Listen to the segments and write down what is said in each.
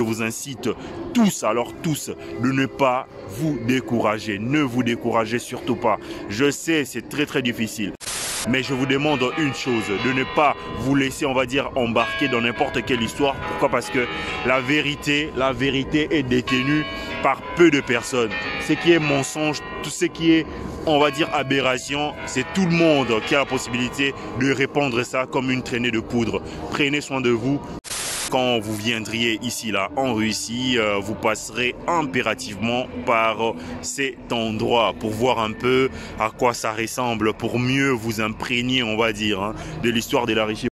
Je vous incite tous, alors tous, de ne pas vous décourager. Ne vous découragez surtout pas. Je sais, c'est très très difficile. Mais je vous demande une chose, de ne pas vous laisser, on va dire, embarquer dans n'importe quelle histoire. Pourquoi? Parce que la vérité, la vérité est détenue par peu de personnes. Ce qui est mensonge, tout ce qui est, on va dire, aberration, c'est tout le monde qui a la possibilité de répandre ça comme une traînée de poudre. Prenez soin de vous quand vous viendriez ici là en Russie, euh, vous passerez impérativement par cet endroit pour voir un peu à quoi ça ressemble, pour mieux vous imprégner, on va dire, hein, de l'histoire de la Russie.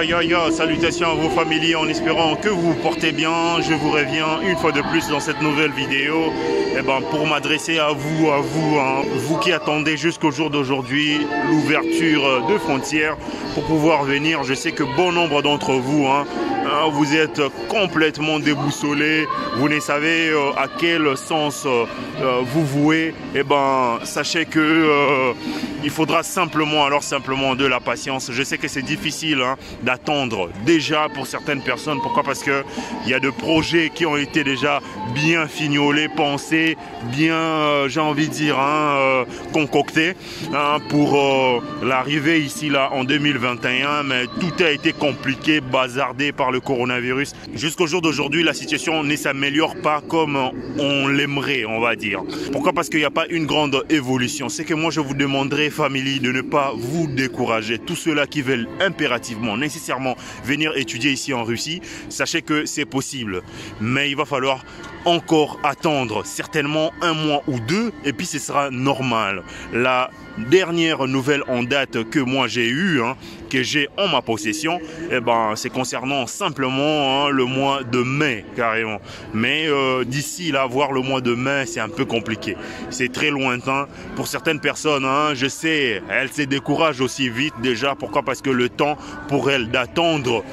Salutations à vos familles en espérant que vous vous portez bien. Je vous reviens une fois de plus dans cette nouvelle vidéo eh ben, pour m'adresser à vous, à vous, hein, vous qui attendez jusqu'au jour d'aujourd'hui l'ouverture de frontières pour pouvoir venir. Je sais que bon nombre d'entre vous, hein, hein vous êtes complètement déboussolés, vous ne savez euh, à quel sens euh, euh, vous vouez. Eh ben, sachez que il faudra simplement, alors simplement de la patience. Je sais que c'est difficile hein, d'attendre déjà pour certaines personnes. Pourquoi? Parce que il y a de projets qui ont été déjà bien fignolés, pensés, bien, euh, j'ai envie de dire, hein, euh, concoctés hein, pour euh, l'arrivée ici là en 2021. Mais tout a été compliqué, bazardé par le coronavirus. Jusqu'au jour d'aujourd'hui, la situation ne s'améliore pas comme on l'aimerait, on va dire. Pourquoi? Parce qu'il n'y a pas une grande évolution. C'est que moi je vous demanderai famille, de ne pas vous décourager. Tous ceux-là qui veulent impérativement, nécessairement venir étudier ici en Russie, sachez que c'est possible. Mais il va falloir encore attendre certainement un mois ou deux et puis ce sera normal. La dernière nouvelle en date que moi j'ai eue, hein, que j'ai en ma possession, eh ben, c'est concernant simplement hein, le mois de mai carrément. Mais euh, d'ici là, voir le mois de mai, c'est un peu compliqué. C'est très lointain. Pour certaines personnes, hein, je sais, elles se découragent aussi vite déjà. Pourquoi? Parce que le temps pour elles d'attendre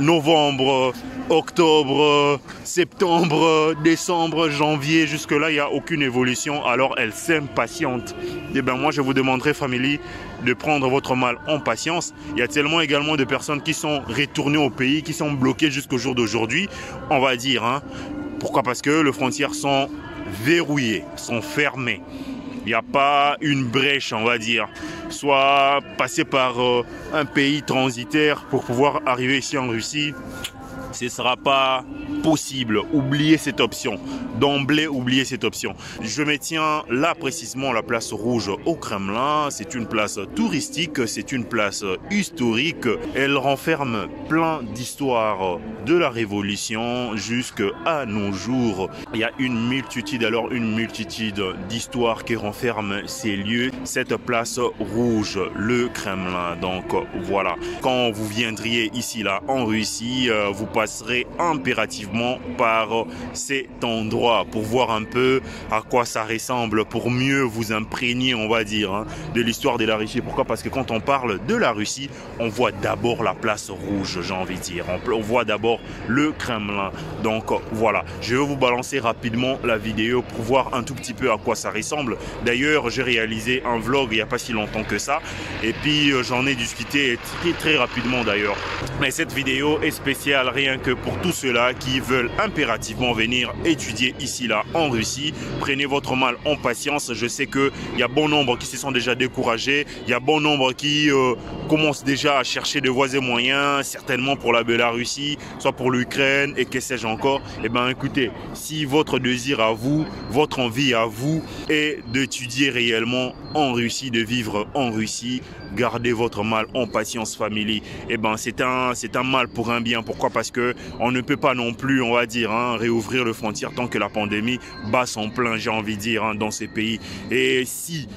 novembre, octobre, septembre, décembre, janvier, jusque-là, il n'y a aucune évolution, alors elle s'impatiente. Eh bien moi, je vous demanderai, famille, de prendre votre mal en patience. Il y a tellement également de personnes qui sont retournées au pays, qui sont bloquées jusqu'au jour d'aujourd'hui, on va dire. Hein. Pourquoi? Parce que les frontières sont verrouillées, sont fermées. Il n'y a pas une brèche, on va dire. Soit passer par euh, un pays transitaire pour pouvoir arriver ici en Russie, ce ne sera pas possible. Oubliez cette option. D'emblée, oubliez cette option. Je me tiens là précisément la place rouge au Kremlin. C'est une place touristique, c'est une place historique. Elle renferme plein d'histoires de la Révolution jusqu'à nos jours. Il y a une multitude, alors une multitude d'histoires qui renferment ces lieux. Cette place rouge, le Kremlin. Donc voilà, quand vous viendriez ici là en Russie, euh, vous passerez impérativement par cet endroit pour voir un peu à quoi ça ressemble, pour mieux vous imprégner, on va dire, hein, de l'histoire de la Russie. Pourquoi? Parce que quand on parle de la Russie, on voit d'abord la place rouge, j'ai envie de dire. On, voit d'abord le Kremlin. Donc voilà, je vais vous balancer rapidement la vidéo pour voir un tout petit peu à quoi ça ressemble. D'ailleurs, j'ai réalisé un vlog il n'y a pas si longtemps que ça. Et puis, euh, j'en ai discuté très très rapidement d'ailleurs. Mais cette vidéo est spéciale rien que pour tous ceux-là qui veulent impérativement venir étudier ici là en Russie. Prenez votre mal en patience. Je sais qu'il y a bon nombre qui se sont déjà découragés. Il y a bon nombre qui euh, commencent déjà à chercher de voies et moyens, certainement pour la Bélarussie, soit pour l'Ukraine et que sais-je encore. Eh bien écoutez, si votre désir à vous, votre envie à vous est d'étudier réellement en Russie, de vivre en Russie, gardez votre mal en patience famille. Eh ben c'est un c'est un mal pour un bien. Pourquoi? Parce que on ne peut pas non plus, on va dire, hein, réouvrir le frontière tant que la pandémie bat son plein, j'ai envie de dire, hein, dans ces pays. Et si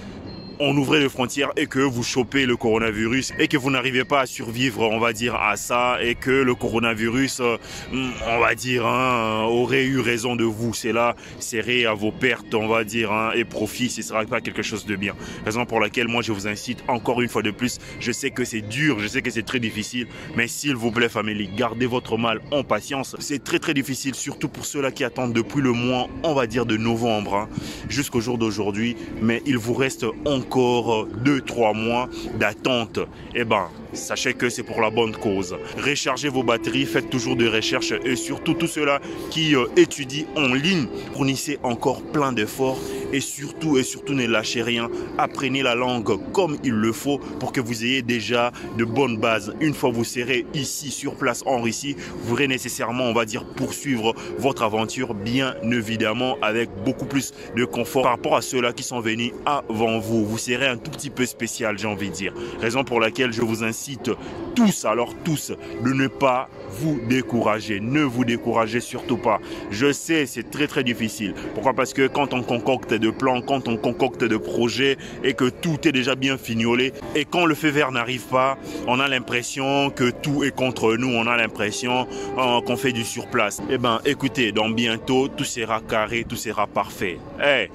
on ouvrait les frontières et que vous chopez le coronavirus et que vous n'arrivez pas à survivre, on va dire, à ça et que le coronavirus, euh, on va dire, hein, aurait eu raison de vous, c'est là, serait à vos pertes, on va dire, hein, et profit, ce sera pas quelque chose de bien. Raison pour laquelle moi je vous incite encore une fois de plus, je sais que c'est dur, je sais que c'est très difficile, mais s'il vous plaît famille, gardez votre mal en patience. C'est très très difficile, surtout pour ceux-là qui attendent depuis le mois, on va dire, de novembre, hein, jusqu'au jour d'aujourd'hui, mais il vous reste encore encore 2-3 mois d'attente, eh ben, sachez que c'est pour la bonne cause. Rechargez vos batteries, faites toujours des recherches et surtout tout cela qui euh, étudient en ligne, fournissez encore plein d'efforts et surtout et surtout ne lâchez rien. Apprenez la langue comme il le faut pour que vous ayez déjà de bonnes bases. Une fois vous serez ici sur place en Russie, vous pourrez nécessairement, on va dire, poursuivre votre aventure bien évidemment avec beaucoup plus de confort par rapport à ceux-là qui sont venus avant vous. Vous serez un tout petit peu spécial, j'ai envie de dire. Raison pour laquelle je vous incite tous, alors tous, de ne pas vous décourager. Ne vous découragez surtout pas. Je sais, c'est très très difficile. Pourquoi? Parce que quand on concocte de plans, quand on concocte de projets et que tout est déjà bien fignolé et quand le feu vert n'arrive pas, on a l'impression que tout est contre nous. On a l'impression euh, qu'on fait du surplace. Eh ben, écoutez, dans bientôt, tout sera carré, tout sera parfait. Eh,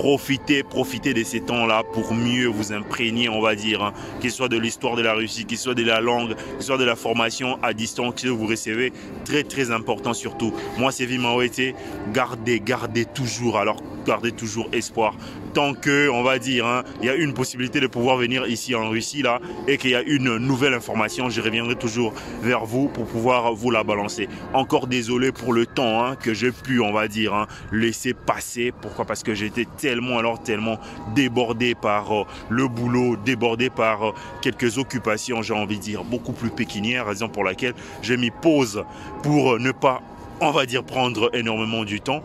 profitez, profitez de ces temps-là pour mieux vous imprégner, on va dire, hein. qu'il soit de l'histoire de la Russie, qu'il soit de la langue, qu'il soit de la formation à distance que vous recevez. Très, très important surtout. Moi, c'est Vimaoete. Gardez, gardez toujours. Alors, gardez toujours espoir. Tant que, on va dire, hein, il y a une possibilité de pouvoir venir ici en Russie là et qu'il y a une nouvelle information, je reviendrai toujours vers vous pour pouvoir vous la balancer. Encore désolé pour le temps hein, que j'ai pu, on va dire, hein, laisser passer. Pourquoi? Parce que j'étais tellement, alors tellement débordé par euh, le boulot, débordé par euh, quelques occupations, j'ai envie de dire, beaucoup plus pékinières, raison pour laquelle j'ai mis pause pour euh, ne pas, on va dire, prendre énormément du temps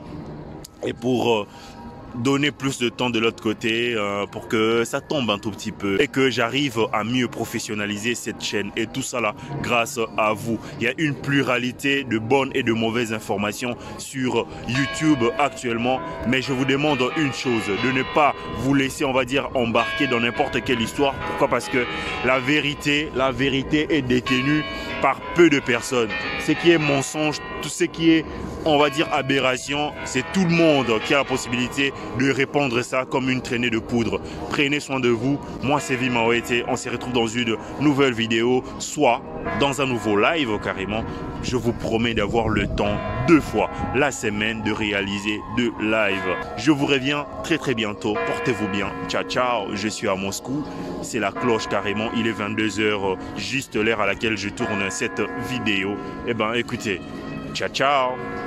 et pour donner plus de temps de l'autre côté euh, pour que ça tombe un tout petit peu et que j'arrive à mieux professionnaliser cette chaîne et tout ça là grâce à vous. Il y a une pluralité de bonnes et de mauvaises informations sur YouTube actuellement, mais je vous demande une chose, de ne pas vous laisser, on va dire, embarquer dans n'importe quelle histoire. Pourquoi? Parce que la vérité, la vérité est détenue par peu de personnes. Ce qui est mensonge, tout ce qui est on va dire aberration, c'est tout le monde qui a la possibilité de répondre ça comme une traînée de poudre. Prenez soin de vous. Moi, c'est Vimaoete. On se retrouve dans une nouvelle vidéo, soit dans un nouveau live carrément. Je vous promets d'avoir le temps deux fois la semaine de réaliser deux lives. Je vous reviens très très bientôt. Portez-vous bien. Ciao ciao. Je suis à Moscou. C'est la cloche carrément. Il est 22h, juste l'heure à laquelle je tourne cette vidéo. Eh ben écoutez, ciao ciao.